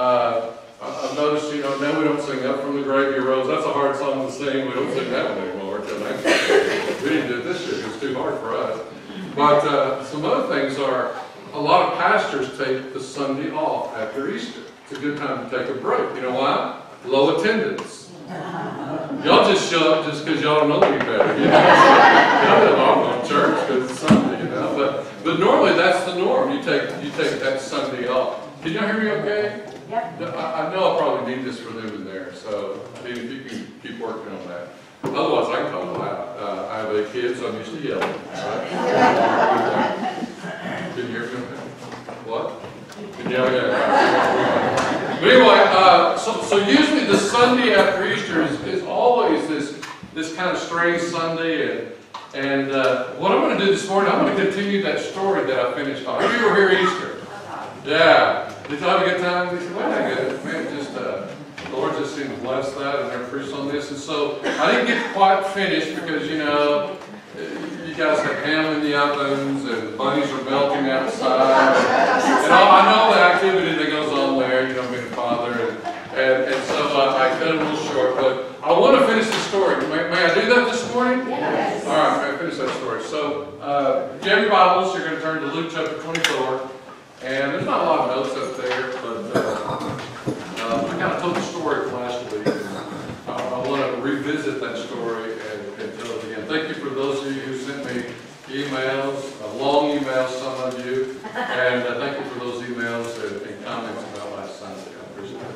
uh, I've noticed, you know, now we don't sing Up From the Grave You Rose. That's a hard song to sing. We don't sing that one anymore. We didn't do it this year. It was too hard for us. But uh, some other things are, a lot of pastors take the Sunday off after Easter. It's a good time to take a break. You know why? Low attendance. Y'all just show up just because y'all don't know any better. You know? Y'all to church because it's Sunday, you know. But but normally that's the norm. You take you take that Sunday off. Can y'all hear me okay? Yep. I, I know I probably need this for them in there, so if you can keep working on that. Otherwise, I can talk loud. Uh, I have eight kids, so I'm used to yelling. right? Can you hear me? What? Can you hear me? Yeah. But anyway, uh, so, so usually the Sunday after Easter is, is always this, this kind of strange Sunday and and uh, what I'm going to do this morning, I'm going to continue that story that I finished on. You ever heard Easter? Yeah. Did you have a good time? We said, well, I good. Man, just, uh, the Lord just seemed to bless that and never preached on this. And so I didn't get quite finished because, you know, you guys have ham in the ovens and the bunnies are milking outside. And all, I know the activity that goes on there, you know, being a father. And, and, and so uh, I cut it a little short. But I want to finish the story. May, may I do that this morning? Yes. All right, may to finish that story. So, uh, if you have your Bibles, you're going to turn to Luke chapter 24. And there's not a lot of notes up there, but uh, uh, I kind of told the story last week. I, I want to revisit that story and, and tell it again. Thank you for those of you who sent me emails, uh, long emails, some of you. And uh, thank you for those emails and, and comments about last Sunday. I appreciate it.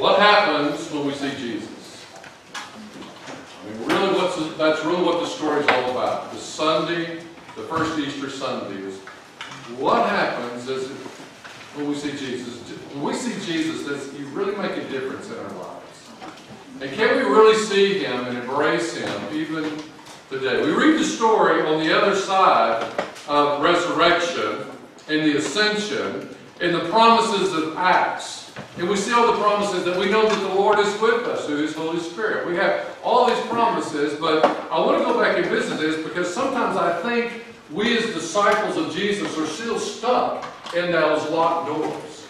What happens when we see Jesus? I mean, really, what's that's really what the story is all about. The Sunday, the first Easter Sunday is what happens is when we see Jesus. When we see Jesus, does he really make a difference in our lives? And can we really see him and embrace him even today? We read the story on the other side of resurrection and the ascension in the promises of Acts. And we see all the promises that we know that the Lord is with us through His Holy Spirit. We have all these promises, but I want to go back and visit this because sometimes I think we as disciples of Jesus are still stuck in those locked doors.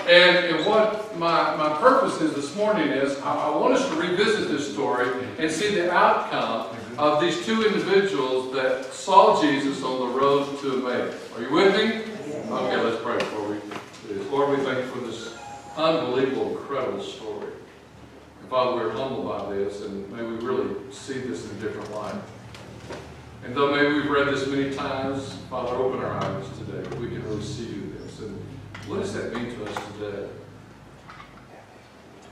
And, and what my, my purpose is this morning is I, I want us to revisit this story and see the outcome of these two individuals that saw Jesus on the road to Emmaus. Are you with me? Okay, let's pray before we do this. Lord, we thank you for this unbelievable, incredible story. And Father, we're humbled by this, and may we really see this in a different light. And though maybe we've read this many times, Father, open our eyes today. We can really see you this. And what does that mean to us today?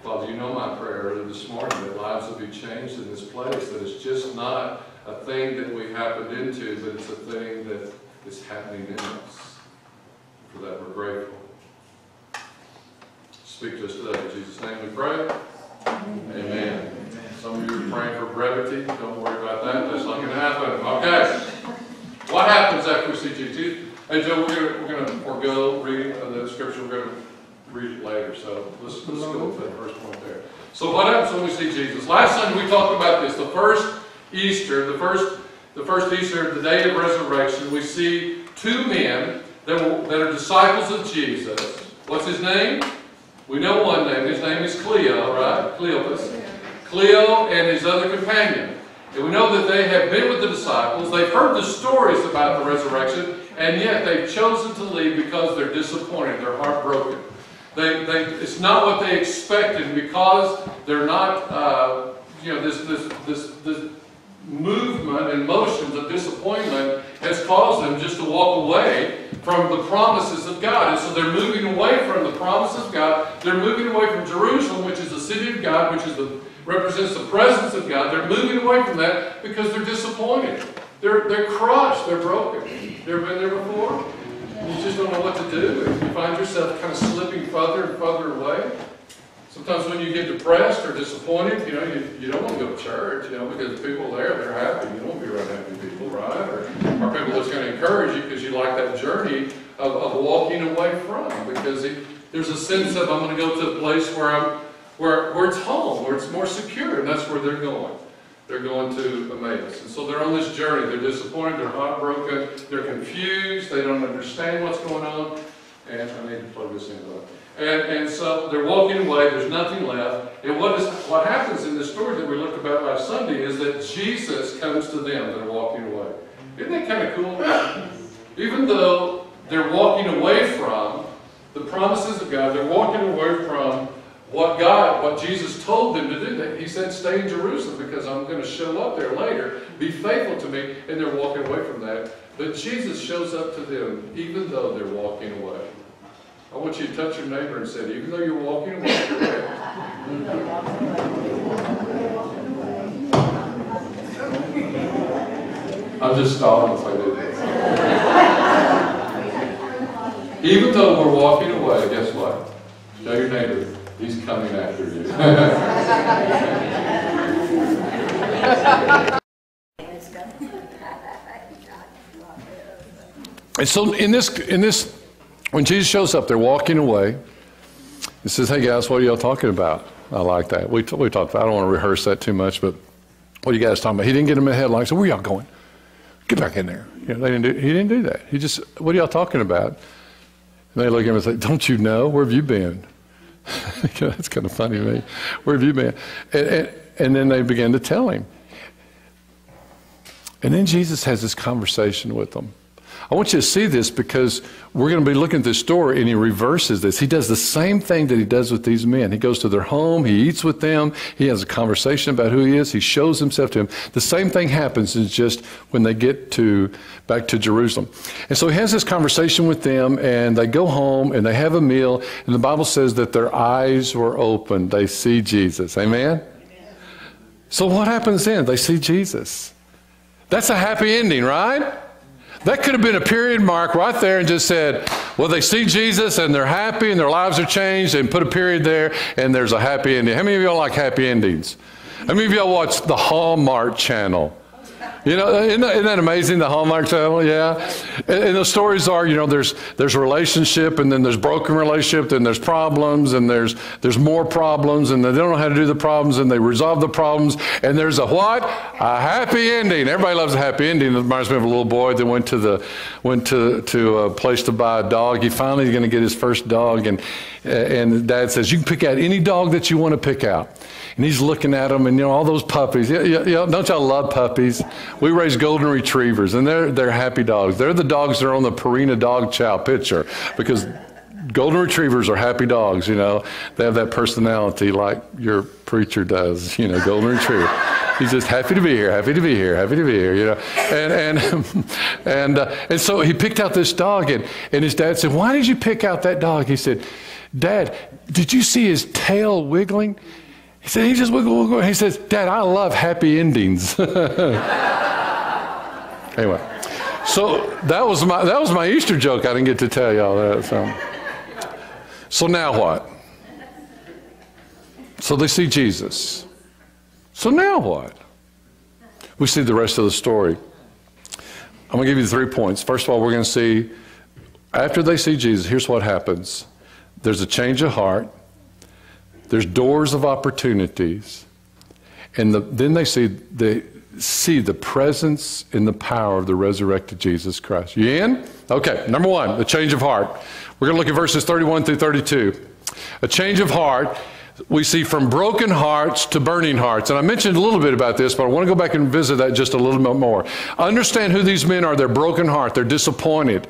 Father, you know my prayer this morning that lives will be changed in this place, that it's just not a thing that we happened into, but it's a thing that is happening in us. For that, we're grateful. Speak to us today. In Jesus' name we pray. Amen. Some of you are praying for brevity. Don't worry about that. That's not going to happen. Okay. What happens after we see Jesus? Joe, we're going to, we're going to forego reading of the scripture. We're going to read it later. So let's, let's go to that first point there. So what happens when we see Jesus? Last Sunday we talked about this. The first Easter, the first, the first Easter, the day of resurrection, we see two men that, were, that are disciples of Jesus. What's his name? We know one name. His name is Cleo, right? Cleopas. Cleo and his other companion. And we know that they have been with the disciples. They've heard the stories about the resurrection, and yet they've chosen to leave because they're disappointed. They're heartbroken. They, they, it's not what they expected because they're not, uh, you know, this, this, this, this, movement and motions of disappointment has caused them just to walk away from the promises of God. And so they're moving away from the promises of God. They're moving away from Jerusalem, which is the city of God, which is the, represents the presence of God. They're moving away from that because they're disappointed. They're, they're crushed. They're broken. Ever been there before? You just don't know what to do. You find yourself kind of slipping further and further away. Sometimes when you get depressed or disappointed, you know, you, you don't want to go to church, you know, because the people there, they're happy. You don't want to be around happy people, right? Or, or people that's going to encourage you because you like that journey of, of walking away from. Because it, there's a sense of I'm going to go to a place where I'm where, where it's home, where it's more secure, and that's where they're going. They're going to Emmaus. And so they're on this journey. They're disappointed, they're heartbroken, they're confused, they don't understand what's going on. And I need to plug this in. Though. And, and so they're walking away, there's nothing left. And what, is, what happens in this story that we looked about last Sunday is that Jesus comes to them that are walking away. Isn't that kind of cool? Even though they're walking away from the promises of God, they're walking away from what God, what Jesus told them to do. That He said, stay in Jerusalem because I'm going to show up there later. Be faithful to me. And they're walking away from that. But Jesus shows up to them even though they're walking away. I want you to touch your neighbor and say, even though you're walking away, I'm just stalling if I do this. even though we're walking away, guess what? Tell your neighbor, he's coming after you. and so in this in this when Jesus shows up, they're walking away. He says, Hey guys, what are y'all talking about? I like that. We, we talked about I don't want to rehearse that too much, but what are you guys talking about? He didn't get them in the headlines. So where y'all going? Get back in there. You know, they didn't do, he didn't do that. He just, what are y'all talking about? And they look at him and say, Don't you know? Where have you been? That's kind of funny to me. Where have you been? And, and, and then they begin to tell him. And then Jesus has this conversation with them. I want you to see this because we're going to be looking at this story and he reverses this. He does the same thing that he does with these men. He goes to their home, he eats with them, he has a conversation about who he is, he shows himself to them. The same thing happens is just when they get to back to Jerusalem. And so he has this conversation with them and they go home and they have a meal and the Bible says that their eyes were opened. They see Jesus. Amen. So what happens then? They see Jesus. That's a happy ending, right? That could have been a period mark right there and just said, well, they see Jesus and they're happy and their lives are changed and put a period there and there's a happy ending. How many of y'all like happy endings? How many of y'all watch the Hallmark channel? You know, isn't that, isn't that amazing? The Hallmark Channel, yeah. And, and, the stories are, you know, there's there's relationship, and then there's broken relationship, then there's problems, and there's there's more problems, and they don't know how to do the problems, and they resolve the problems, and there's a what? A happy ending. Everybody loves a happy ending. It reminds me of a little boy that went to the went to to a place to buy a dog. He finally is going to get his first dog, and and dad says, you can pick out any dog that you want to pick out and he's looking at them, and you know all those puppies. Yeah, yeah, don't y'all love puppies? We raise golden retrievers, and they're they're happy dogs. They're the dogs that are on the Purina dog chow picture because golden retrievers are happy dogs. You know, they have that personality like your preacher does. You know, golden retriever. He's just happy to be here, happy to be here, happy to be here. You know, and and and uh, and so he picked out this dog, and and his dad said, "Why did you pick out that dog?" He said, "Dad, did you see his tail wiggling?" He said, he just wiggle, wiggle. He says, Dad, I love happy endings. anyway, so that was my that was my Easter joke. I didn't get to tell y'all that. So, so now what? So they see Jesus. So now what? We see the rest of the story. I'm going to give you three points. First of all, we're going to see after they see Jesus, here's what happens. There's a change of heart. There's doors of opportunities. And the, then they see, they see the presence and the power of the resurrected Jesus Christ. You in? Okay, number one, a change of heart. We're going to look at verses 31 through 32. A change of heart we see from broken hearts to burning hearts. And I mentioned a little bit about this, but I want to go back and visit that just a little bit more. Understand who these men are. They're broken heart, they're disappointed.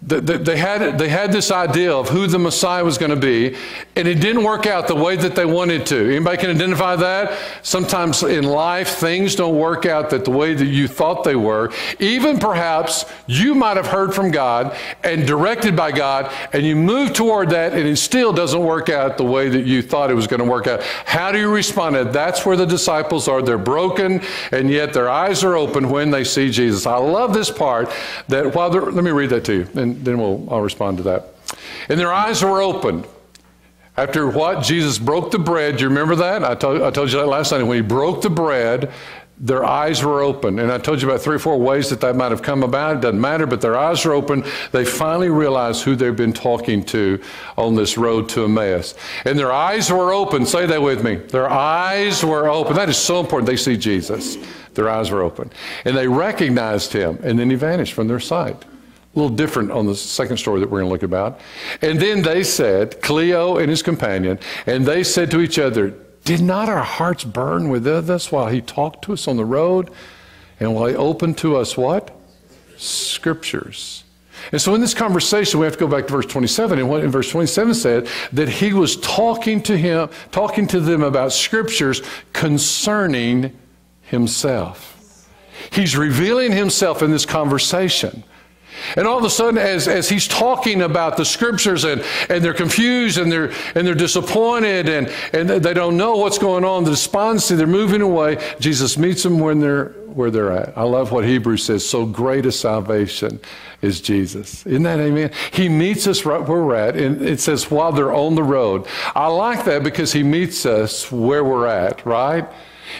They had, they had this idea of who the Messiah was going to be, and it didn't work out the way that they wanted to. Anybody can identify that? Sometimes in life, things don't work out that the way that you thought they were. Even perhaps you might have heard from God and directed by God, and you move toward that, and it still doesn't work out the way that you thought it was going to work out. How do you respond? to that? That's where the disciples are. They're broken, and yet their eyes are open when they see Jesus. I love this part that while they're, let me read that to you. And then we'll, I'll respond to that. And their eyes were opened. After what? Jesus broke the bread. Do you remember that? I told, I told you that last night. When he broke the bread, their eyes were open. And I told you about three or four ways that that might have come about. It doesn't matter, but their eyes were open. They finally realized who they've been talking to on this road to Emmaus. And their eyes were open. Say that with me. Their eyes were open. That is so important. They see Jesus. Their eyes were open. And they recognized him, and then he vanished from their sight. A little different on the second story that we're going to look about. And then they said, Cleo and his companion, and they said to each other, Did not our hearts burn within us while he talked to us on the road? And while he opened to us what? Scriptures. And so in this conversation, we have to go back to verse 27. And what in verse 27 said that he was talking to him, talking to them about scriptures concerning himself. He's revealing himself in this conversation. And all of a sudden, as, as he's talking about the scriptures and, and they're confused and they're, and they're disappointed and, and they don't know what's going on, the despondency, they're moving away, Jesus meets them when they're, where they're at. I love what Hebrews says so great a salvation is Jesus. Isn't that amen? He meets us right where we're at. And it says while they're on the road. I like that because he meets us where we're at, right?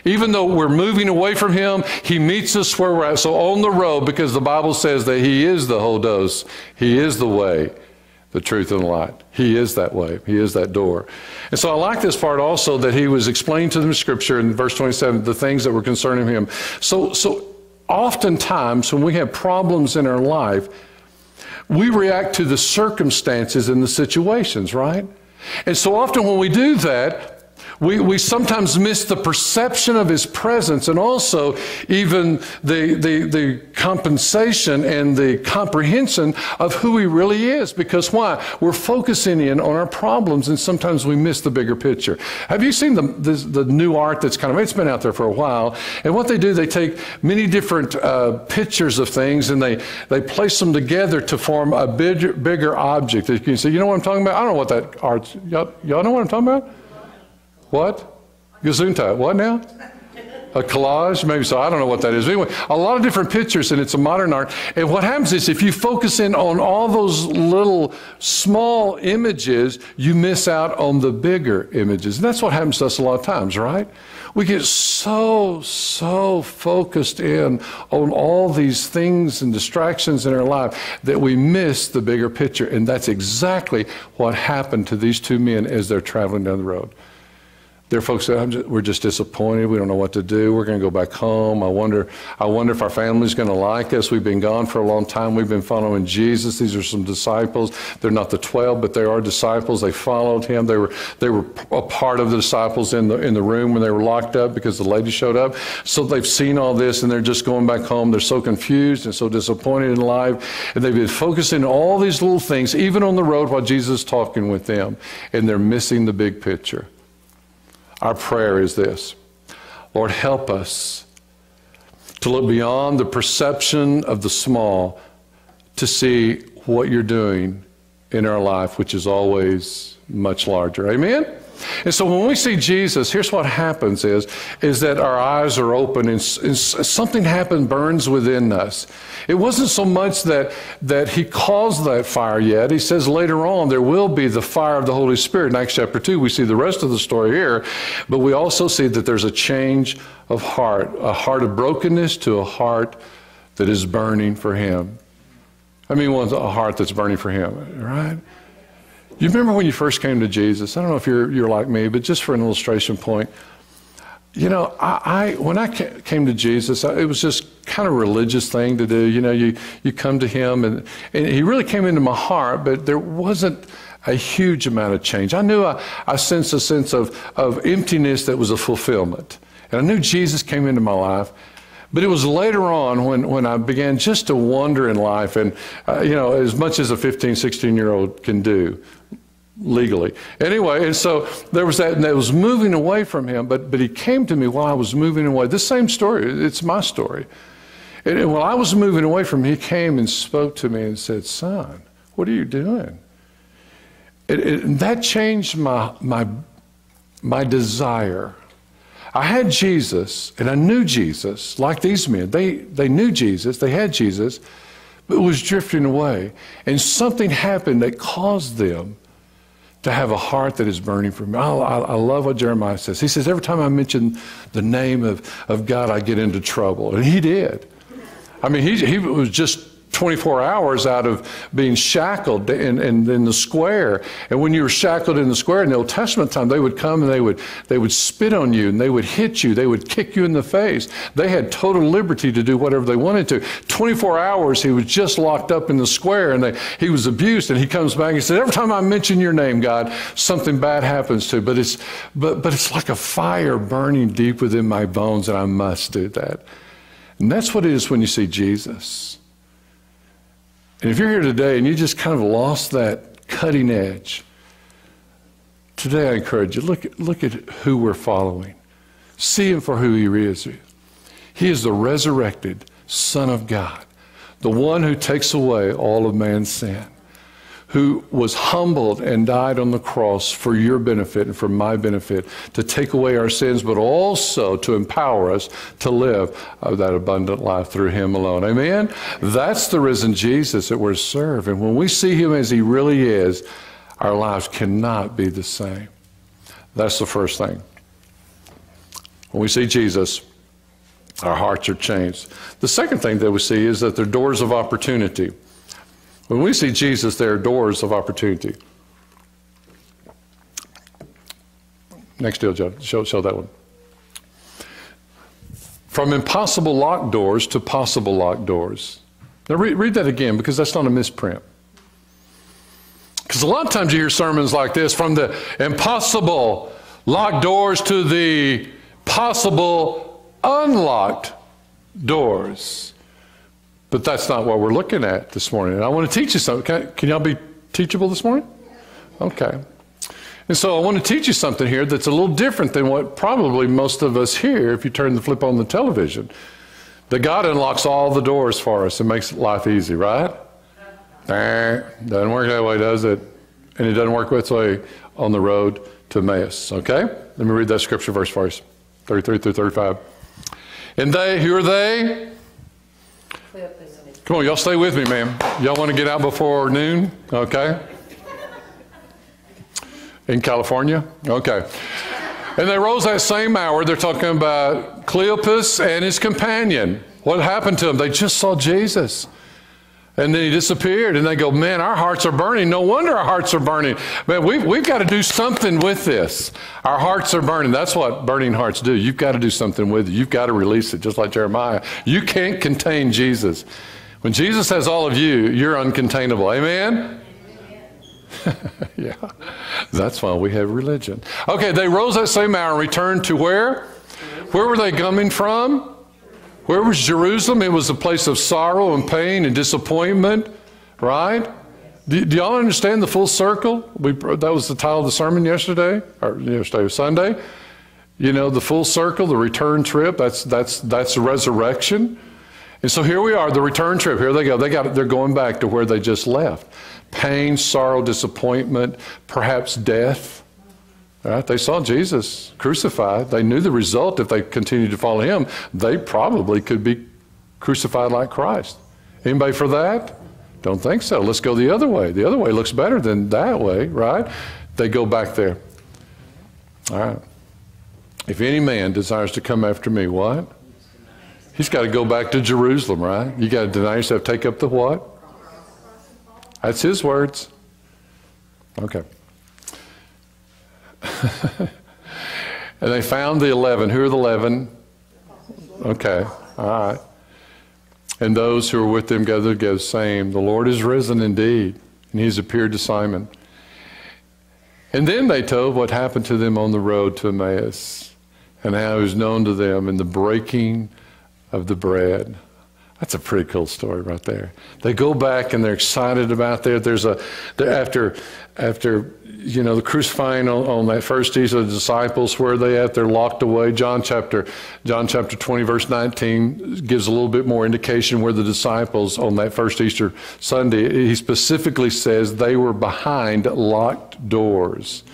Even though we're moving away from Him, He meets us where we're at. So on the road, because the Bible says that He is the whole dose, He is the way, the truth, and the light. He is that way. He is that door. And so I like this part also that He was explaining to them Scripture in verse 27 the things that were concerning Him. So, so oftentimes when we have problems in our life, we react to the circumstances and the situations, right? And so often when we do that, we, we sometimes miss the perception of his presence and also even the, the, the compensation and the comprehension of who he really is. Because why? We're focusing in on our problems and sometimes we miss the bigger picture. Have you seen the, the, new art that's kind of, it's been out there for a while. And what they do, they take many different uh, pictures of things and they, they place them together to form a bigger, bigger object. You can say, you know what I'm talking about? I don't know what that art, y'all, y'all know what I'm talking about? What? Gesundheit. What now? A collage? Maybe so. I don't know what that is. Anyway, a lot of different pictures, and it's a modern art. And what happens is if you focus in on all those little small images, you miss out on the bigger images. And that's what happens to us a lot of times, right? We get so, so focused in on all these things and distractions in our life that we miss the bigger picture. And that's exactly what happened to these two men as they're traveling down the road. There are folks that just, we're just disappointed. We don't know what to do. We're going to go back home. I wonder, I wonder if our family's going to like us. We've been gone for a long time. We've been following Jesus. These are some disciples. They're not the 12, but they are disciples. They followed him. They were, they were a part of the disciples in the, in the room when they were locked up because the lady showed up. So they've seen all this and they're just going back home. They're so confused and so disappointed in life. And they've been focusing on all these little things, even on the road while Jesus is talking with them. And they're missing the big picture. Our prayer is this Lord, help us to look beyond the perception of the small to see what you're doing in our life, which is always much larger. Amen? And so when we see Jesus, here's what happens is, is that our eyes are open and, and something happens, burns within us. It wasn't so much that, that he caused that fire yet. He says later on there will be the fire of the Holy Spirit. In Acts chapter 2, we see the rest of the story here, but we also see that there's a change of heart, a heart of brokenness to a heart that is burning for him. I mean, one's a heart that's burning for him, right? You remember when you first came to Jesus? I don't know if you're, you're like me, but just for an illustration point, you know, I, I when I came to Jesus, it was just kind of a religious thing to do. You know, you, you come to Him, and, and He really came into my heart, but there wasn't a huge amount of change. I knew I, I sensed a sense of, of emptiness that was a fulfillment. And I knew Jesus came into my life, But it was later on when, when I began just to wonder in life, and, uh, you know, as much as a 15, 16 year old can do legally. Anyway, and so there was that, and it was moving away from him, but, but he came to me while I was moving away. This same story, it's my story. And, and while I was moving away from him, he came and spoke to me and said, Son, what are you doing? It, it, that changed my, my, my desire I had Jesus, and I knew Jesus, like these men. They, they knew Jesus, they had Jesus, but was drifting away. And something happened that caused them to have a heart that is burning for me. I, I, I, love what Jeremiah says. He says, Every time I mention the name of, of God, I get into trouble. And he did. I mean, he, he was just 24 hours out of being shackled in, in, in, the square. And when you were shackled in the square in the Old Testament time, they would come and they would, they would spit on you and they would hit you. They would kick you in the face. They had total liberty to do whatever they wanted to. 24 hours, he was just locked up in the square and they, he was abused. And he comes back and he said, Every time I mention your name, God, something bad happens to. But it's, but, but it's like a fire burning deep within my bones, and I must do that. And that's what it is when you see Jesus. And if you're here today and you just kind of lost that cutting edge, today I encourage you look, look at who we're following. See him for who he is. He is the resurrected Son of God, the one who takes away all of man's sin who was humbled and died on the cross for your benefit and for my benefit to take away our sins, but also to empower us to live uh, that abundant life through Him alone. Amen? That's the risen Jesus that we're serving. When we see Him as He really is, our lives cannot be the same. That's the first thing. When we see Jesus, our hearts are changed. The second thing that we see is that they're doors of opportunity. When we see Jesus, there are doors of opportunity. Next deal, Joe. Show, show that one. From impossible locked doors to possible locked doors. Now, read, read that again because that's not a misprint. Because a lot of times you hear sermons like this from the impossible locked doors to the possible unlocked doors. But that's not what we're looking at this morning. And I want to teach you something. Can, can y'all be teachable this morning? Okay. And so I want to teach you something here that's a little different than what probably most of us hear if you turn the flip on the television. That God unlocks all the doors for us and makes life easy, right? Eh, doesn't work that way, does it? And it doesn't work that way on the road to Emmaus. Okay? Let me read that scripture verse us 33 through 35. And they, who are they? Come on, y'all stay with me, man. Y'all want to get out before noon? Okay. In California? Okay. And they rose that same hour. They're talking about Cleopas and his companion. What happened to them? They just saw Jesus. And then he disappeared, and they go, Man, our hearts are burning. No wonder our hearts are burning. Man, we've, we've got to do something with this. Our hearts are burning. That's what burning hearts do. You've got to do something with it. You've got to release it, just like Jeremiah. You can't contain Jesus. When Jesus has all of you, you're uncontainable. Amen? yeah, that's why we have religion. Okay, they rose that same hour and returned to where? Where were they coming from? Where was Jerusalem? It was a place of sorrow and pain and disappointment, right? Do, do y'all understand the full circle? We, that was the title of the sermon yesterday, or yesterday was Sunday. You know, the full circle, the return trip, that's, that's, that's the resurrection. And so here we are, the return trip. Here they go. They got, they're going back to where they just left. Pain, sorrow, disappointment, perhaps death. They saw Jesus crucified. They knew the result if they continued to follow him. They probably could be crucified like Christ. Anybody for that? Don't think so. Let's go the other way. The other way looks better than that way, right? They go back there. All right. If any man desires to come after me, what? He's got to go back to Jerusalem, right? You got to deny yourself, take up the what? That's his words. Okay. and they found the 11. Who are the 11? Okay, all right. And those who were with them gathered together, saying, The Lord is risen indeed, and he has appeared to Simon. And then they told what happened to them on the road to Emmaus, and how it was known to them in the breaking of the bread. That's a pretty cool story right there. They go back and they're excited about there. There's a after after you know the crucifying on, on that first Easter, the disciples where are they at? They're locked away. John chapter John chapter 20 verse 19 gives a little bit more indication where the disciples on that first Easter Sunday. He specifically says they were behind locked doors.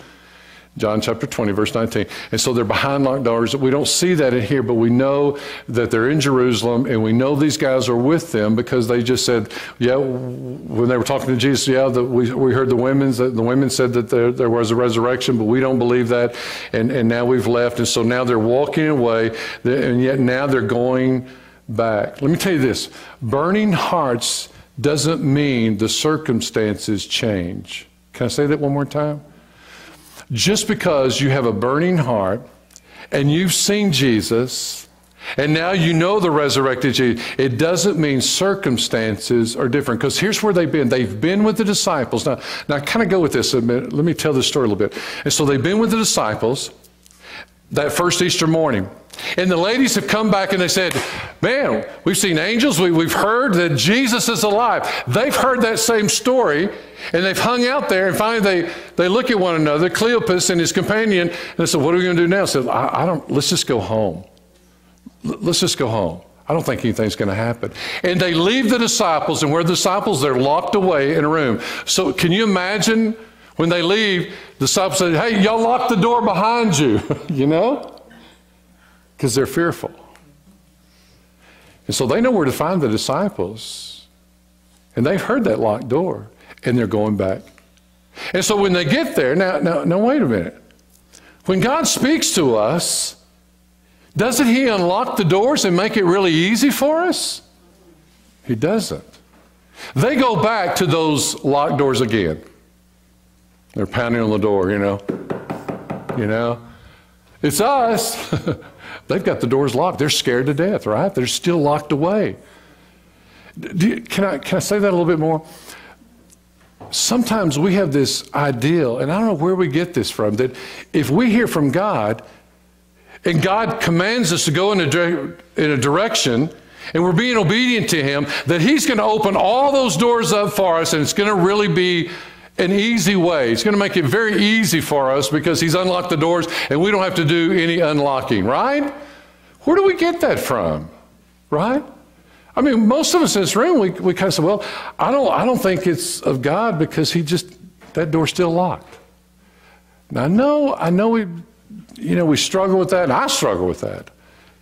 John chapter 20, verse 19. And so they're behind locked doors. We don't see that in here, but we know that they're in Jerusalem, and we know these guys are with them because they just said, yeah, when they were talking to Jesus, yeah, the, we, we heard the women, the women said that there, there was a resurrection, but we don't believe that, and, and now we've left. And so now they're walking away, and yet now they're going back. Let me tell you this burning hearts doesn't mean the circumstances change. Can I say that one more time? Just because you have a burning heart and you've seen Jesus and now you know the resurrected Jesus, it doesn't mean circumstances are different. Because here's where they've been. They've been with the disciples. Now, now kind of go with this a minute. Let me tell this story a little bit. And so they've been with the disciples that first Easter morning. And the ladies have come back and they said, Man, we've seen angels. We, have heard that Jesus is alive. They've heard that same story and they've hung out there. And finally they, they look at one another, Cleopas and his companion, and they said, What are we going to do now? I said, I, I don't, let's just go home. L- let's just go home. I don't think anything's going to happen. And they leave the disciples, and where the disciples, they're locked away in a room. So can you imagine when they leave, the disciples say, Hey, y'all lock the door behind you, you know? because they're fearful. And so they know where to find the disciples. And they've heard that locked door, and they're going back. And so when they get there, now, now, now wait a minute. When God speaks to us, doesn't He unlock the doors and make it really easy for us? He doesn't. They go back to those locked doors again. They're pounding on the door, you know. You know, it's us. They've got the doors locked. They're scared to death, right? They're still locked away. You, can, I, can I say that a little bit more? Sometimes we have this ideal, and I don't know where we get this from, that if we hear from God and God commands us to go in a, in a direction, and we're being obedient to Him, that He's going to open all those doors up for us, and it's going to really be an easy way. He's going to make it very easy for us because He's unlocked the doors and we don't have to do any unlocking, right? Where do we get that from? Right? I mean, most of us in this room, we, we kind of say, well, I don't, I don't think it's of God because He just, that door's still locked. Now, I know, I know we, you know, we struggle with that, and I struggle with that.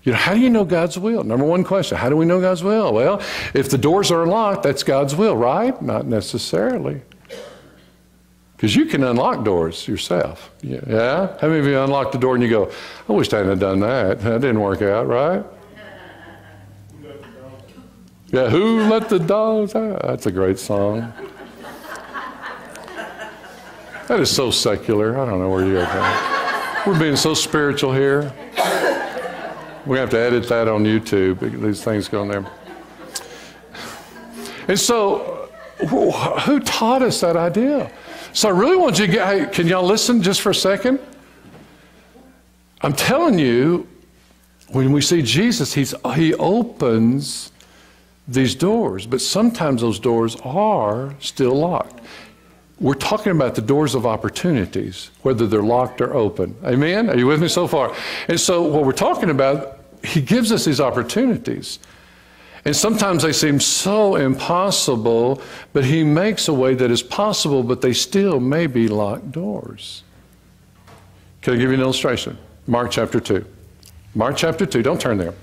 You know, how do you know God's will? Number one question, how do we know God's will? Well, if the doors are unlocked, that's God's will, right? Not necessarily. Because you can unlock doors yourself. Yeah? How many of you unlock the door and you go, I wish I hadn't done that. That didn't work out, right? Yeah, who let the dogs out? That's a great song. That is so secular. I don't know where you're at. We're being so spiritual here. We have to edit that on YouTube. These things go in there. And so, who taught us that idea? So I really want you to get, hey, can y'all listen just for a second? I'm telling you, when we see Jesus, he's, he opens these doors, but sometimes those doors are still locked. We're talking about the doors of opportunities, whether they're locked or open. Amen? Are you with me so far? And so, what we're talking about, he gives us these opportunities. And sometimes they seem so impossible, but He makes a way that is possible, but they still may be locked doors. Can I give you an illustration? Mark chapter 2. Mark chapter 2, don't turn there.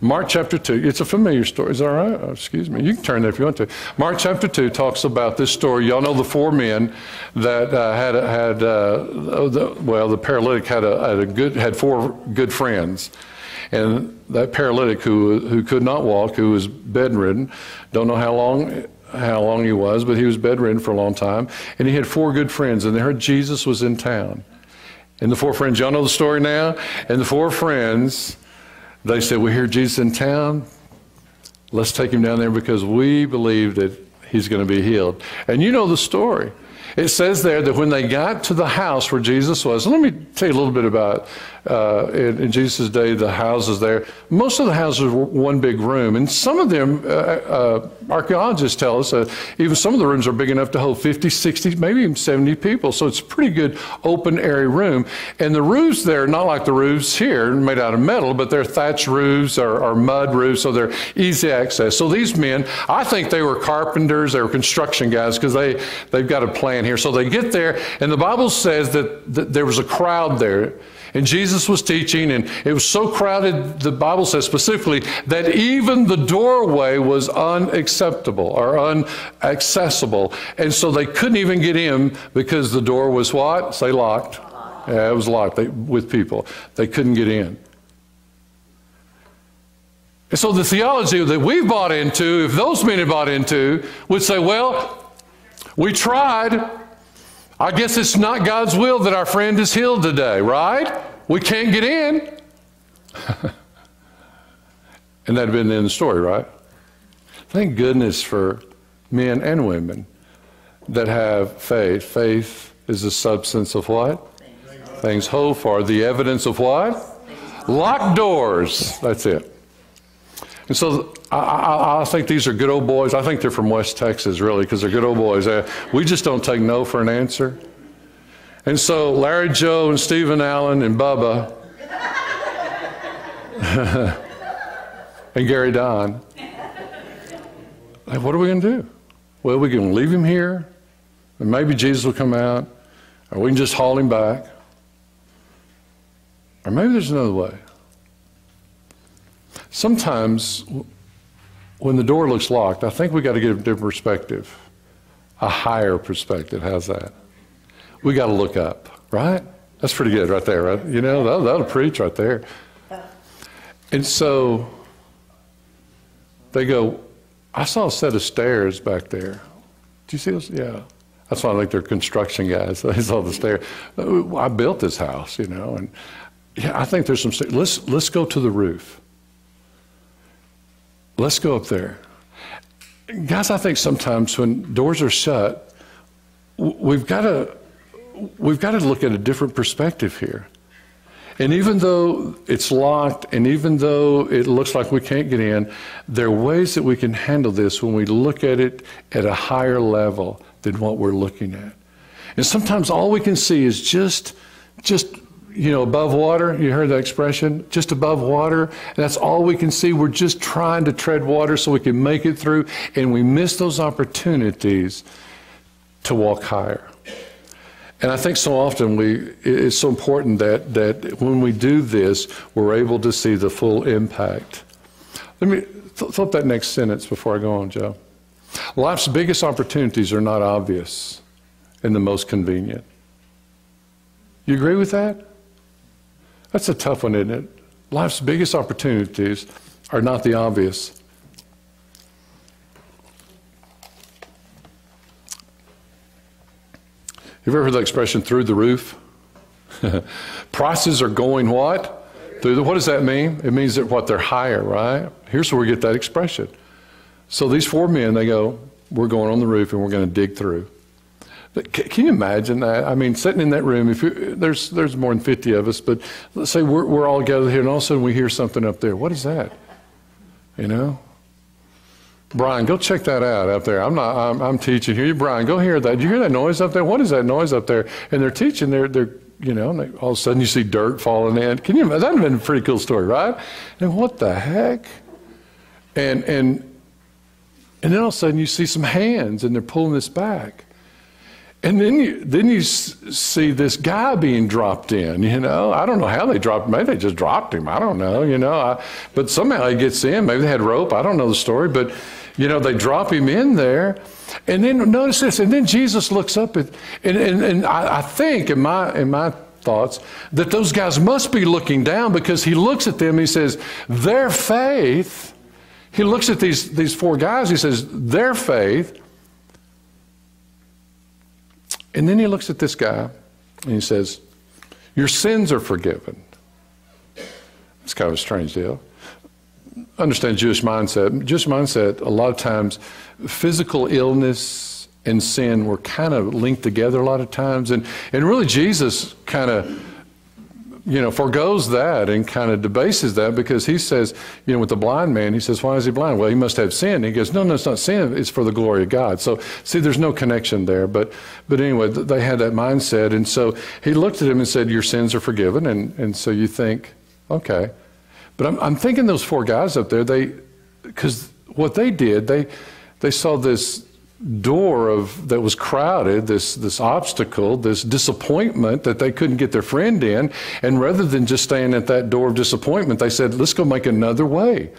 Mark chapter 2, it's a familiar story. Is that all right? Oh, excuse me. You can turn there if you want to. Mark chapter 2 talks about this story. Y'all know the four men that uh, had, had uh, the, well, the paralytic had, a, had, a good, had four good friends. And that paralytic who, who could not walk, who was bedridden, don't know how long, how long he was, but he was bedridden for a long time. And he had four good friends, and they heard Jesus was in town. And the four friends, y'all know the story now? And the four friends, they said, We hear Jesus in town. Let's take him down there because we believe that he's going to be healed. And you know the story. It says there that when they got to the house where Jesus was, let me tell you a little bit about uh, in, in Jesus' day, the houses there, most of the houses were one big room. And some of them, uh, uh, archaeologists tell us, uh, even some of the rooms are big enough to hold 50, 60, maybe even 70 people. So it's a pretty good open, airy room. And the roofs there, not like the roofs here, made out of metal, but they're thatch roofs or, or mud roofs, so they're easy access. So these men, I think they were carpenters, they were construction guys, because they, they've got a plan here. So they get there, and the Bible says that, that there was a crowd there. And Jesus was teaching, and it was so crowded, the Bible says specifically, that even the doorway was unacceptable or unaccessible. And so they couldn't even get in because the door was what? Say locked. Yeah, it was locked they, with people. They couldn't get in. And so the theology that we've bought into, if those men had bought into, would say, well, we tried. I guess it's not God's will that our friend is healed today, right? We can't get in. and that'd been the end of the story, right? Thank goodness for men and women that have faith. Faith is the substance of what? Things hoped for. The evidence of what? Locked doors. That's it. And so I, I, I, think these are good old boys. I think they're from West Texas, really, because they're good old boys. Uh, we just don't take no for an answer. And so Larry Joe and Stephen Allen and Bubba and Gary Don, like, what are we going to do? Well, we can leave him here, and maybe Jesus will come out, or we can just haul him back. Or maybe there's another way. Sometimes when the door looks locked, I think we got to get a different perspective, a higher perspective. How's that? We got to look up, right? That's pretty good right there, right? You know, that'll, that'll preach right there. And so they go, I saw a set of stairs back there. Do you see those? Yeah. That's why I think they're construction guys. They saw the stairs. I built this house, you know, and yeah, I think there's some. Let's let's go to the roof. Let's go up there. Guys, I think sometimes when doors are shut, we've got to we've got to look at a different perspective here. And even though it's locked and even though it looks like we can't get in, there are ways that we can handle this when we look at it at a higher level than what we're looking at. And sometimes all we can see is just just you know, above water. You heard that expression? Just above water. That's all we can see. We're just trying to tread water so we can make it through, and we miss those opportunities to walk higher. And I think so often we, it's so important that, that when we do this, we're able to see the full impact. Let me th- flip that next sentence before I go on, Joe. Life's biggest opportunities are not obvious and the most convenient. You agree with that? That's a tough one, isn't it? Life's biggest opportunities are not the obvious. You ever heard the expression through the roof? Prices are going what? Through the, what does that mean? It means that what they're higher, right? Here's where we get that expression. So these four men, they go, we're going on the roof and we're going to dig through. Can you imagine that? I mean, sitting in that room, if there's there's more than 50 of us, but let's say we're, we're all gathered here, and all of a sudden we hear something up there. What is that? You know? Brian, go check that out up there. I'm not. I'm, I'm teaching here. Brian, go hear that. Do you hear that noise up there? What is that noise up there? And they're teaching. They're they're you know. They, all of a sudden you see dirt falling in. Can you? That'd been a pretty cool story, right? And what the heck? And and and then all of a sudden you see some hands, and they're pulling this back. And then you, then you see this guy being dropped in, you know. I don't know how they dropped him. Maybe they just dropped him. I don't know, you know. I, but somehow he gets in. Maybe they had rope. I don't know the story. But, you know, they drop him in there. And then notice this. And then Jesus looks up at, and, and, and I, I think in my, in my thoughts that those guys must be looking down because he looks at them he says, their faith, he looks at these, these four guys, he says, their faith and then he looks at this guy and he says, Your sins are forgiven. It's kind of a strange deal. Understand Jewish mindset. Jewish mindset, a lot of times, physical illness and sin were kind of linked together a lot of times. And, and really, Jesus kind of you know, foregoes that and kind of debases that because he says, you know, with the blind man, he says, why is he blind? Well, he must have sin. He goes, no, no, it's not sin. It's for the glory of God. So, see, there's no connection there. But, but anyway, they had that mindset. And so he looked at him and said, your sins are forgiven. And, and so you think, okay. But I'm, I'm thinking those four guys up there, they, because what they did, they, they saw this door of that was crowded, this this obstacle, this disappointment that they couldn't get their friend in, and rather than just staying at that door of disappointment, they said, "Let's go make another way."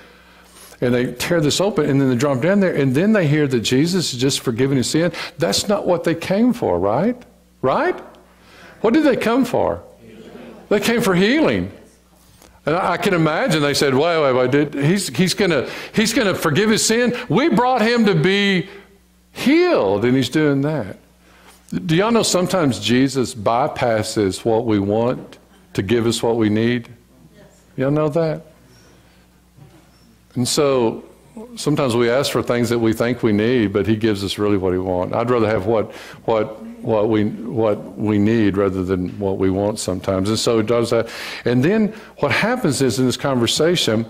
And they tear this open, and then they drop down there, and then they hear that Jesus is just forgiving his sin. That's not what they came for, right? Right? What did they come for? They came for healing. And I can imagine they said, wait, wait, wait, did, he's, he's to he's gonna forgive his sin. We brought him to be healed, and he's doing that. Do y'all know sometimes Jesus bypasses what we want to give us what we need? Y'all know that? And so sometimes we ask for things that we think we need, but he gives us really what he wants. I'd rather have what, what, what, we, what we need rather than what we want sometimes. And so he does that. And then what happens is in this conversation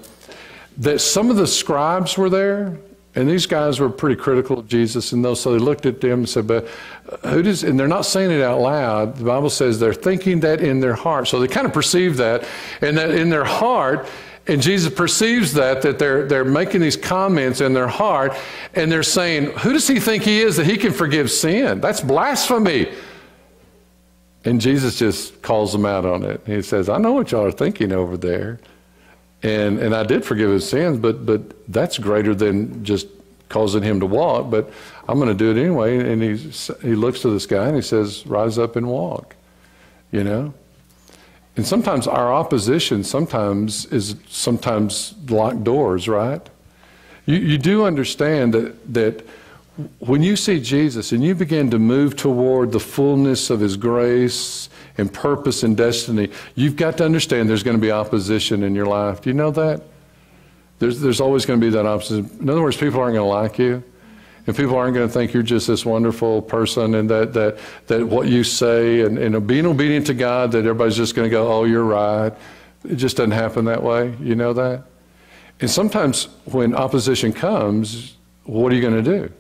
that some of the scribes were there and these guys were pretty critical of Jesus, and those, so they looked at them and said, "But uh, who does?" And they're not saying it out loud. The Bible says they're thinking that in their heart. So they kind of perceive that, and that in their heart, and Jesus perceives that that they're they're making these comments in their heart, and they're saying, "Who does he think he is that he can forgive sin? That's blasphemy." And Jesus just calls them out on it. He says, "I know what y'all are thinking over there." And, and I did forgive his sins, but, but that's greater than just causing him to walk. But I'm going to do it anyway. And he, he looks to this guy and he says, Rise up and walk. You know? And sometimes our opposition sometimes is sometimes locked doors, right? You, you do understand that, that when you see Jesus and you begin to move toward the fullness of his grace and purpose and destiny, you've got to understand there's going to be opposition in your life. Do you know that? There's, there's always going to be that opposition. In other words, people aren't going to like you. And people aren't going to think you're just this wonderful person and that, that, that what you say and, and being obedient to God, that everybody's just going to go, oh, you're right. It just doesn't happen that way. You know that? And sometimes when opposition comes, what are you going to do?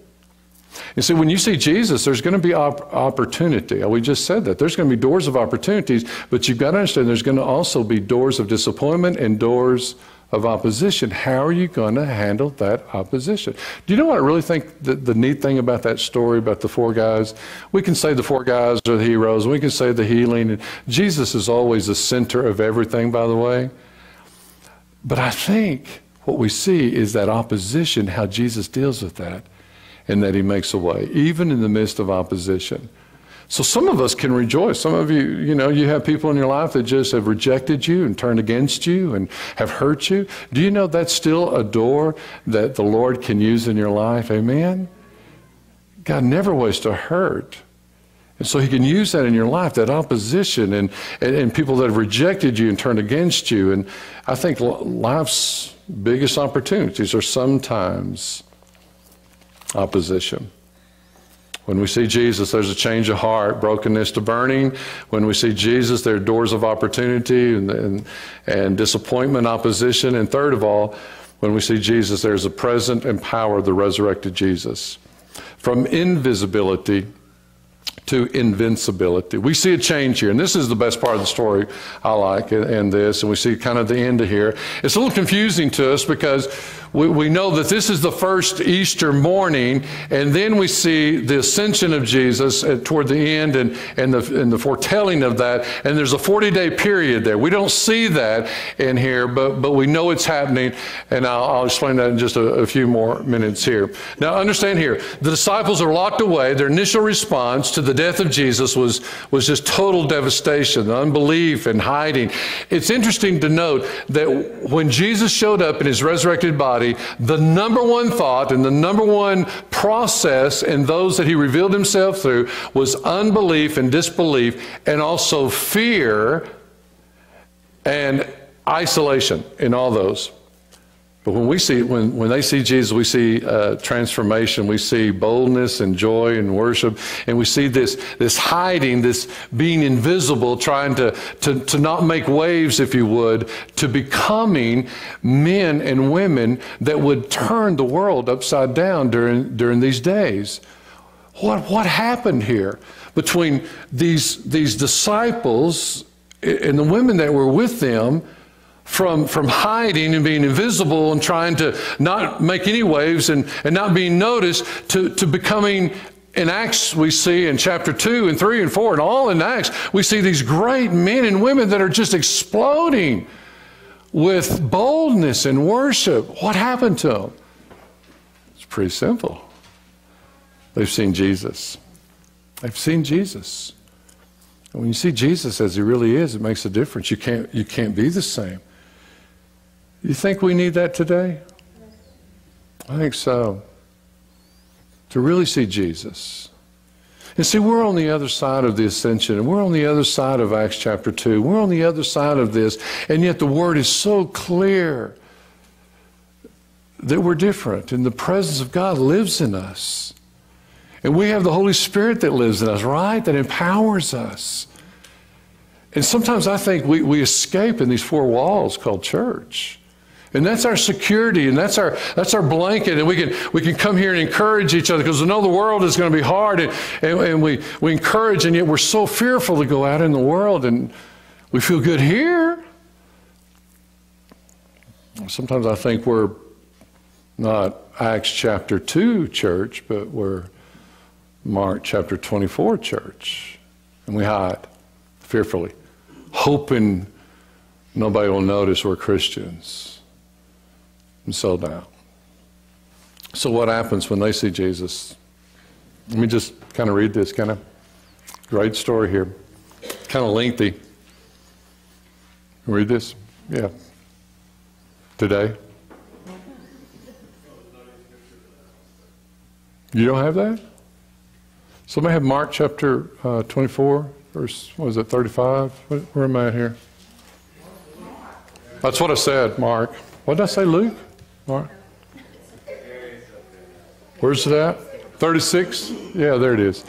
You see, when you see Jesus, there's going to be op- opportunity. We just said that. There's going to be doors of opportunities, but you've got to understand there's going to also be doors of disappointment and doors of opposition. How are you going to handle that opposition? Do you know what I really think the, the neat thing about that story about the four guys? We can say the four guys are the heroes, we can say the healing. Jesus is always the center of everything, by the way. But I think what we see is that opposition, how Jesus deals with that and that he makes a way, even in the midst of opposition. So some of us can rejoice. Some of you, you know, you have people in your life that just have rejected you and turned against you and have hurt you. Do you know that's still a door that the Lord can use in your life? Amen? God never wastes a hurt. And so he can use that in your life, that opposition and, and, and people that have rejected you and turned against you. And I think life's biggest opportunities are sometimes opposition. When we see Jesus, there's a change of heart, brokenness to burning. When we see Jesus, there are doors of opportunity and, and, and disappointment, opposition. And third of all, when we see Jesus, there's a present and power of the resurrected Jesus. From invisibility to invincibility. We see a change here, and this is the best part of the story I like in this, and we see kind of the end of here. It's a little confusing to us because we, we know that this is the first Easter morning, and then we see the ascension of Jesus toward the end and, and, the, and the foretelling of that, and there's a 40 day period there. We don't see that in here, but, but we know it's happening, and I'll, I'll explain that in just a, a few more minutes here. Now, understand here, the disciples are locked away. Their initial response to the death of Jesus was, was just total devastation, unbelief, and hiding. It's interesting to note that when Jesus showed up in his resurrected body, the number one thought and the number one process in those that he revealed himself through was unbelief and disbelief, and also fear and isolation in all those. But when we see, when, when they see Jesus, we see uh, transformation. We see boldness and joy and worship. And we see this, this hiding, this being invisible, trying to, to, to not make waves, if you would, to becoming men and women that would turn the world upside down during, during these days. What, what happened here between these, these disciples and the women that were with them? From, from hiding and being invisible and trying to not make any waves and, and not being noticed to, to becoming in Acts, we see in chapter 2 and 3 and 4 and all in Acts, we see these great men and women that are just exploding with boldness and worship. What happened to them? It's pretty simple. They've seen Jesus. They've seen Jesus. And when you see Jesus as he really is, it makes a difference. You can't, you can't be the same. You think we need that today? I think so. To really see Jesus. And see, we're on the other side of the ascension, and we're on the other side of Acts chapter 2. We're on the other side of this, and yet the word is so clear that we're different, and the presence of God lives in us. And we have the Holy Spirit that lives in us, right? That empowers us. And sometimes I think we, we escape in these four walls called church. And that's our security and that's our, that's our blanket. And we can, we can come here and encourage each other because we know the world is going to be hard. And, and, and we, we encourage, and yet we're so fearful to go out in the world. And we feel good here. Sometimes I think we're not Acts chapter 2 church, but we're Mark chapter 24 church. And we hide fearfully, hoping nobody will notice we're Christians and so down. So, what happens when they see Jesus? Let me just kind of read this kind of great story here. Kind of lengthy. Read this? Yeah. Today? You don't have that? Somebody have Mark chapter uh, 24, verse, what is it, 35? Where am I at here? That's what I said, Mark. What did I say, Luke? Mark? Where's it at? 36? Yeah, there it is.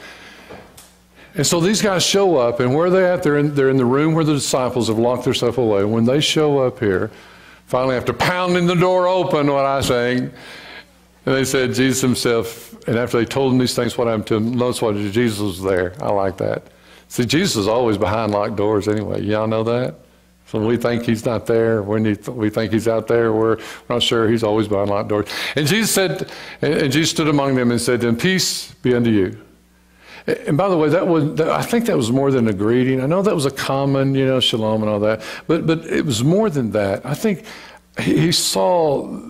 And so these guys show up, and where are they at? They're in, they're in the room where the disciples have locked themselves away. When they show up here, finally after pounding the door open, what I say, and they said, Jesus himself, and after they told him these things, what happened to him, notice what Jesus was there. I like that. See, Jesus is always behind locked doors anyway. Y'all know that? So we think he's not there. When we think he's out there, we're not sure. He's always behind locked doors. And Jesus said, and Jesus stood among them and said, "And peace be unto you." And by the way, that was I think that was more than a greeting. I know that was a common, you know, shalom and all that, but but it was more than that. I think he saw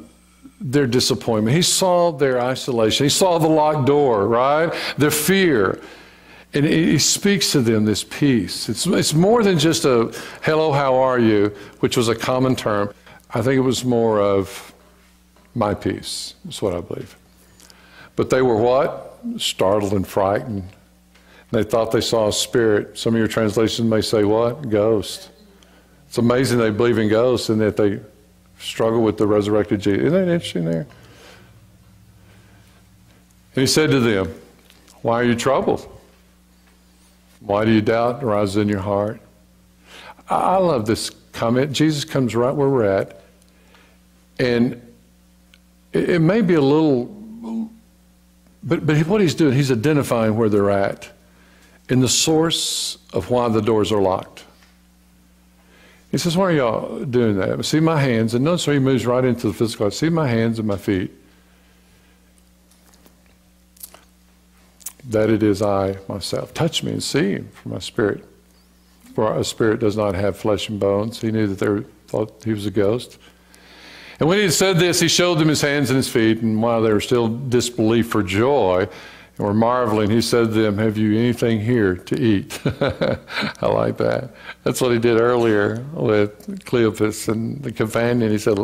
their disappointment. He saw their isolation. He saw the locked door, right? Their fear. And he speaks to them this peace. It's, it's more than just a hello, how are you, which was a common term. I think it was more of my peace, That's what I believe. But they were what? Startled and frightened. They thought they saw a spirit. Some of your translations may say what? Ghost. It's amazing they believe in ghosts and that they struggle with the resurrected Jesus. Isn't that interesting there? And he said to them, Why are you troubled? Why do you doubt arises in your heart? I love this comment. Jesus comes right where we're at. And it, may be a little, but, but what he's doing, he's identifying where they're at in the source of why the doors are locked. He says, Why are y'all doing that? See my hands. And notice how he moves right into the physical. See my hands and my feet. That it is I myself. Touch me and see, for my spirit. For a spirit does not have flesh and bones. He knew that they thought he was a ghost. And when he had said this, he showed them his hands and his feet. And while they were still disbelief for joy and were marveling, he said to them, Have you anything here to eat? I like that. That's what he did earlier with Cleopas and the companion. He said,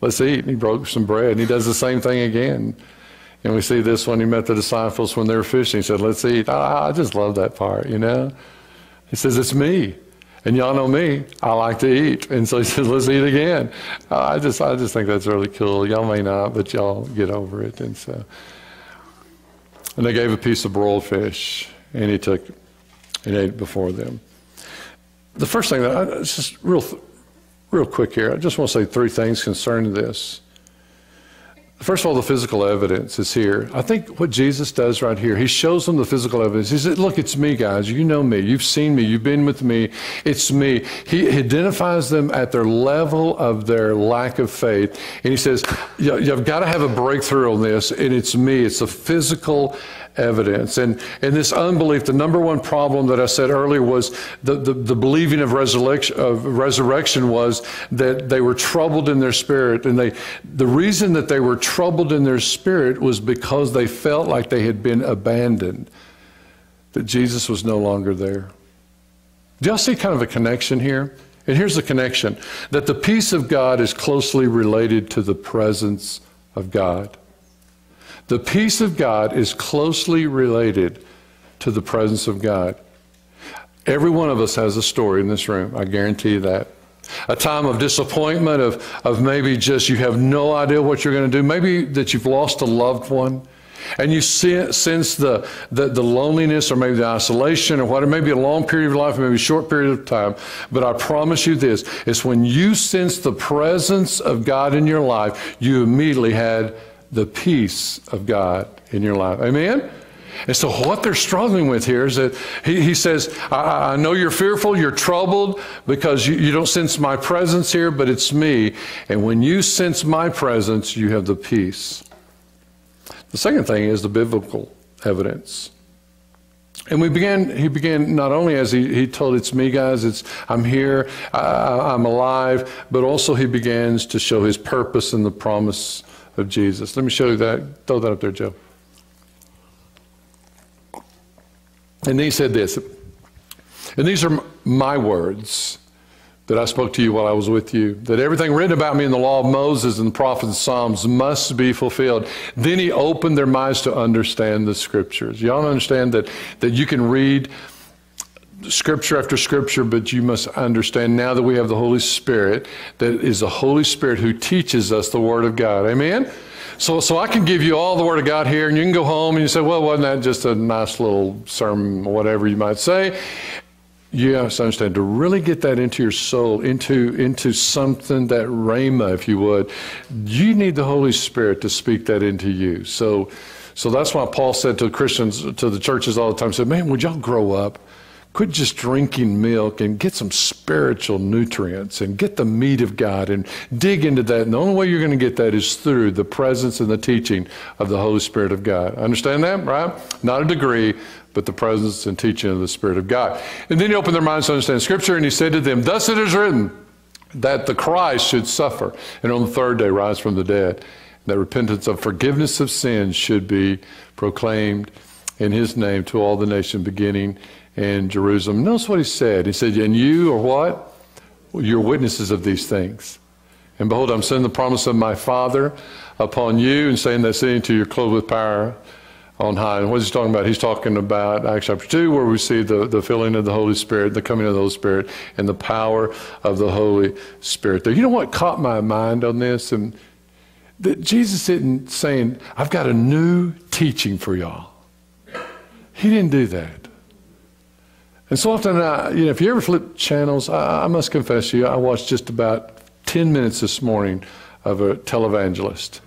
Let's eat. And he broke some bread. And he does the same thing again. And we see this when he met the disciples when they were fishing. He said, Let's eat. I just love that part, you know? He says, It's me. And y'all know me, I like to eat. And so he says, let's eat again. Uh, I just, I just think that's really cool. Y'all may not, but y'all get over it. And so, and they gave a piece of broiled fish, and he took and ate it before them. The first thing that I, just real, real quick here. I just want to say three things concerning this. First of all, the physical evidence is here. I think what Jesus does right here, he shows them the physical evidence. He said, Look, it's me, guys. You know me. You've seen me. You've been with me. It's me. He identifies them at their level of their lack of faith. And he says, You've got to have a breakthrough on this, and it's me. It's the physical evidence. And, and this unbelief, the number one problem that I said earlier was the, the, the believing of resurrection, of resurrection was that they were troubled in their spirit. And they, the reason that they were troubled in their spirit was because they felt like they had been abandoned, that Jesus was no longer there. Do y'all see kind of a connection here? And here's the connection that the peace of God is closely related to the presence of God. The peace of God is closely related to the presence of God. Every one of us has a story in this room. I guarantee you that. A time of disappointment, of, of maybe just you have no idea what you're going to do. Maybe that you've lost a loved one and you sense the, the, the, loneliness or maybe the isolation or whatever, maybe a long period of life, maybe a short period of time. But I promise you this it's when you sense the presence of God in your life, you immediately had the peace of God in your life. Amen? And so, what they're struggling with here is that he, he says, I, I, know you're fearful, you're troubled because you, you don't sense my presence here, but it's me. And when you sense my presence, you have the peace. The second thing is the biblical evidence. And we began, he began not only as he, he told, it's me, guys, it's I'm here, I, I'm alive, but also he begins to show his purpose and the promise of Jesus. Let me show you that. Throw that up there, Joe. And he said this, and these are my words that I spoke to you while I was with you, that everything written about me in the law of Moses and the prophets and Psalms must be fulfilled. Then he opened their minds to understand the scriptures. Y'all understand that, that you can read scripture after scripture, but you must understand now that we have the Holy Spirit, that is the Holy Spirit who teaches us the Word of God. Amen? So, so I can give you all the Word of God here, and you can go home and you say, well, wasn't that just a nice little sermon, whatever you might say? Yes, to understand to really get that into your soul, into into something that rhema, if you would. You need the Holy Spirit to speak that into you. So, so that's why Paul said to Christians, to the churches all the time, said, "Man, would y'all grow up?" Quit just drinking milk and get some spiritual nutrients and get the meat of God and dig into that. And the only way you're going to get that is through the presence and the teaching of the Holy Spirit of God. Understand that, right? Not a degree, but the presence and teaching of the Spirit of God. And then he opened their minds to understand Scripture and he said to them, Thus it is written that the Christ should suffer and on the third day rise from the dead. That repentance of forgiveness of sins should be proclaimed in his name to all the nation beginning in Jerusalem. Notice what he said. He said, And you are what? you're witnesses of these things. And behold, I'm sending the promise of my Father upon you and saying that city to your clothed with power on high. And what he's talking about? He's talking about Acts chapter 2, where we see the, the filling of the Holy Spirit, the coming of the Holy Spirit, and the power of the Holy Spirit. There. You know what caught my mind on this? And that Jesus isn't saying, I've got a new teaching for y'all. He didn't do that. And so often, I, you know, if you ever flip channels, I, I must confess to you, I watched just about 10 minutes this morning of a televangelist.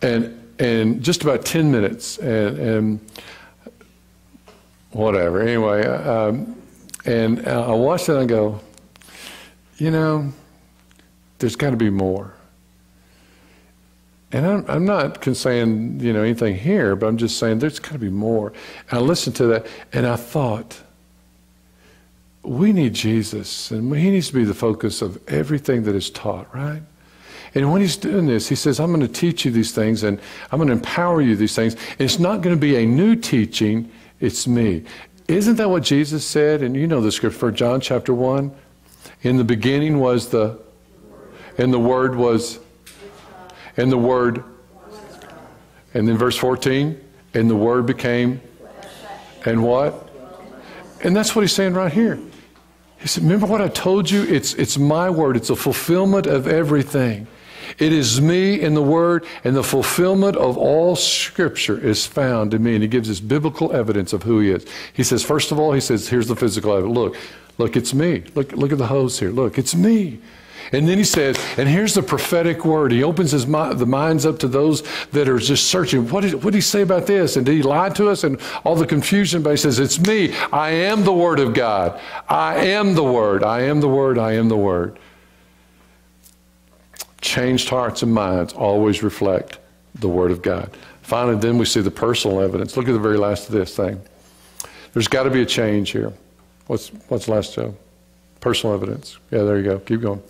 And, and just about 10 minutes. And, and whatever. Anyway, uh, um, and uh, I watched it and I go, you know, there's got to be more. And I'm, I'm not saying, you know, anything here, but I'm just saying there's got to be more. And I listened to that and I thought, we need Jesus, and he needs to be the focus of everything that is taught, right? And when he's doing this, he says, I'm going to teach you these things and I'm going to empower you these things. And it's not going to be a new teaching, it's me. Isn't that what Jesus said? And you know the scripture for John chapter 1. In the beginning was the, and the Word was, and the Word, and then verse 14, and the Word became, and what? And that's what he's saying right here. He said, Remember what I told you? It's, it's my word, it's a fulfillment of everything. It is me in the Word, and the fulfillment of all Scripture is found in me. And he gives us biblical evidence of who he is. He says, first of all, he says, here's the physical evidence. Look, look, it's me. Look, look at the hose here. Look, it's me. And then he says, and here's the prophetic word. He opens his mind, the minds up to those that are just searching. What did, what did he say about this? And did he lie to us? And all the confusion, but he says, it's me. I am the word of God. I am the word. I am the word. I am the word. Changed hearts and minds always reflect the word of God. Finally, then we see the personal evidence. Look at the very last of this thing. There's got to be a change here. What's, what's last, Joe? Personal evidence. Yeah, there you go. Keep going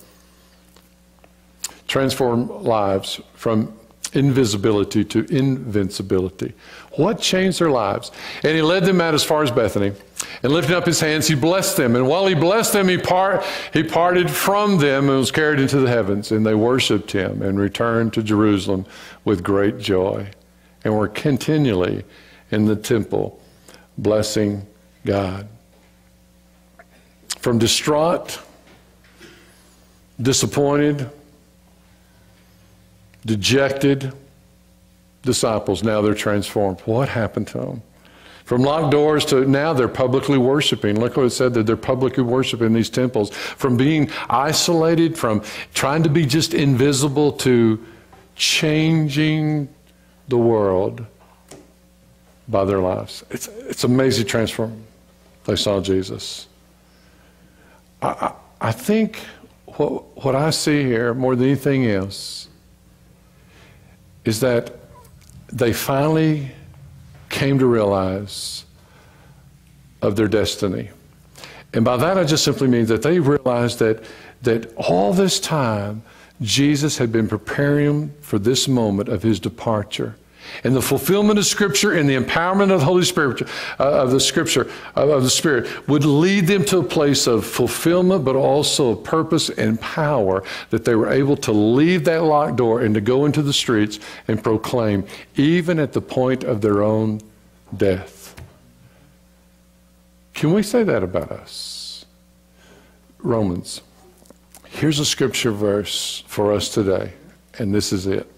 transform lives from invisibility to invincibility. What changed their lives? And he led them out as far as Bethany. And lifting up his hands, he blessed them. And while he blessed them, he, part, he parted from them and was carried into the heavens. And they worshiped him and returned to Jerusalem with great joy. And were continually in the temple blessing God. From distraught, disappointed, dejected disciples, now they're transformed. What happened to them? From locked doors to now they're publicly worshiping. Look what it said that they're publicly worshiping these temples. From being isolated, from trying to be just invisible to changing the world by their lives. It's, it's amazing transform. They saw Jesus. I, I, I think what, what I see here more than anything else is that they finally came to realize of their destiny. And by that, I just simply mean that they realized that, that all this time, Jesus had been preparing for this moment of his departure and the fulfillment of Scripture and the empowerment of the Holy Spirit, uh, of the Scripture, uh, of the Spirit, would lead them to a place of fulfillment, but also of purpose and power that they were able to leave that locked door and to go into the streets and proclaim, even at the point of their own death. Can we say that about us? Romans. Here's a scripture verse for us today, and this is it.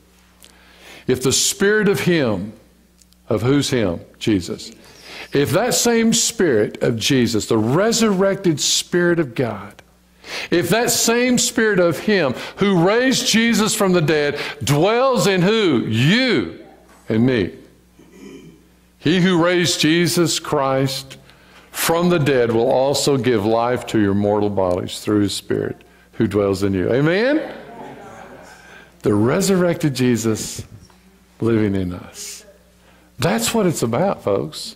If the spirit of Him, of who's Him? Jesus. If that same spirit of Jesus, the resurrected spirit of God, if that same spirit of Him who raised Jesus from the dead dwells in who? You and me. He who raised Jesus Christ from the dead will also give life to your mortal bodies through his spirit who dwells in you. Amen? The resurrected Jesus living in us. That's what it's about, folks.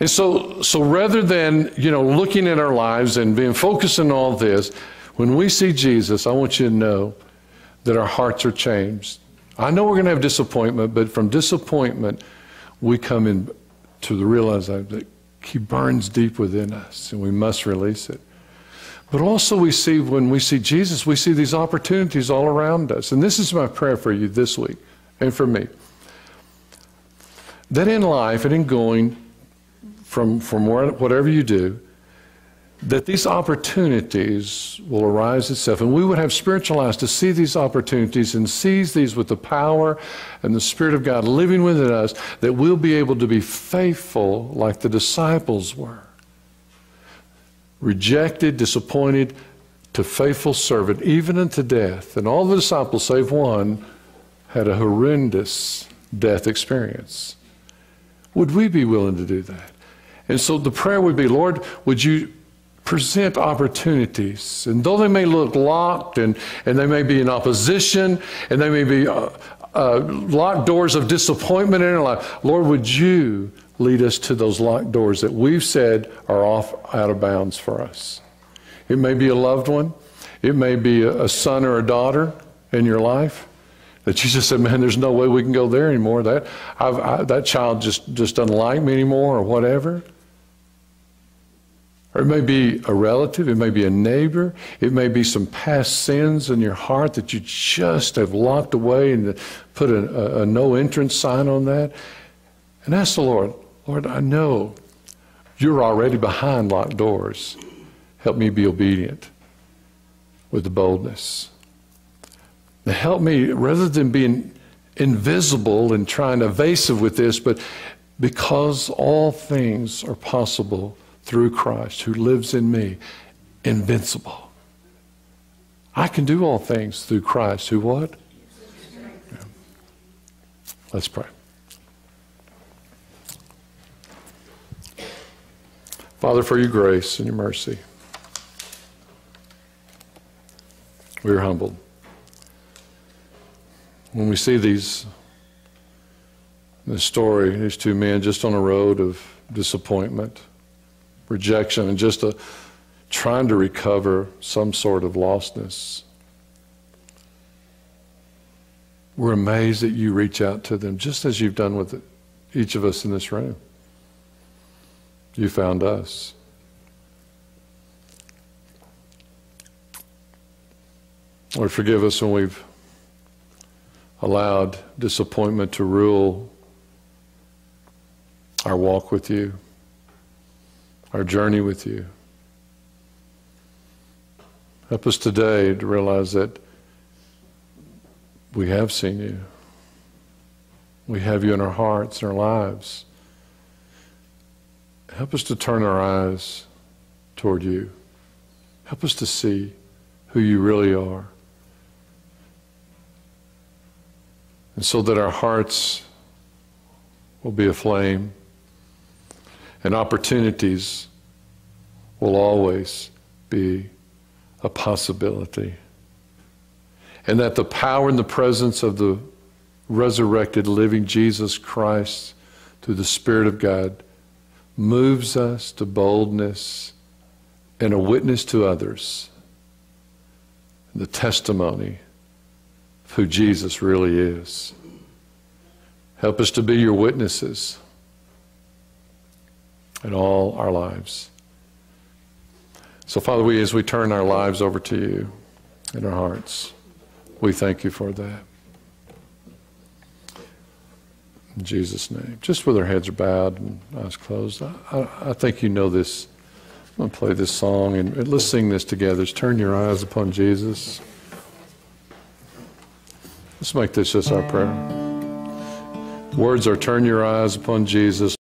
And so, so rather than, you know, looking at our lives and being focused on all this, when we see Jesus, I want you to know that our hearts are changed. I know we're going to have disappointment, but from disappointment, we come in to the realization that He burns deep within us, and we must release it. But also, we see when we see Jesus, we see these opportunities all around us. And this is my prayer for you this week and for me. That in life and in going from, from whatever you do, that these opportunities will arise itself, and we would have spiritual eyes to see these opportunities and seize these with the power and the Spirit of God living within us, that we'll be able to be faithful like the disciples were. Rejected, disappointed, to faithful servant, even unto death. And all the disciples, save one, had a horrendous death experience. Would we be willing to do that? And so the prayer would be, Lord, would you present opportunities? And though they may look locked and, and they may be in opposition and they may be uh, uh, locked doors of disappointment in our life, Lord, would you lead us to those locked doors that we've said are off out of bounds for us? It may be a loved one, it may be a, a son or a daughter in your life that you just said, man, there's no way we can go there anymore. That, I, that child just, just doesn't like me anymore or whatever. Or it may be a relative, it may be a neighbor, it may be some past sins in your heart that you just have locked away and put a, a, a no entrance sign on that. And ask the Lord, Lord, I know you're already behind locked doors. help me be obedient with the boldness. Help me, rather than being invisible and trying evasive with this, but because all things are possible through Christ who lives in me, invincible. I can do all things through Christ who what? Yeah. Let's pray. Father, for your grace and your mercy, we are humbled. When we see these, this story, these two men just on a road of disappointment, rejection, and just a, trying to recover some sort of lostness, we're amazed that you reach out to them just as you've done with each of us in this room. You found us. Lord, forgive us when we've allowed disappointment to rule our walk with you, our journey with you. Help us today to realize that we have seen you. We have you in our hearts and our lives. Help us to turn our eyes toward you. Help us to see who you really are. And so that our hearts will be aflame and opportunities will always be a possibility. And that the power and the presence of the resurrected, living Jesus Christ through the Spirit of God moves us to boldness and a witness to others, the testimony who Jesus really is. Help us to be your witnesses in all our lives. So, Father, we, as we turn our lives over to you in our hearts, we thank you for that. In Jesus' name. Just with our heads are bowed and eyes closed, I, I, I think you know this. I'm going to play this song and let's sing this together. Just turn your eyes upon Jesus. Let's make this just our prayer. Words are turn your eyes upon Jesus.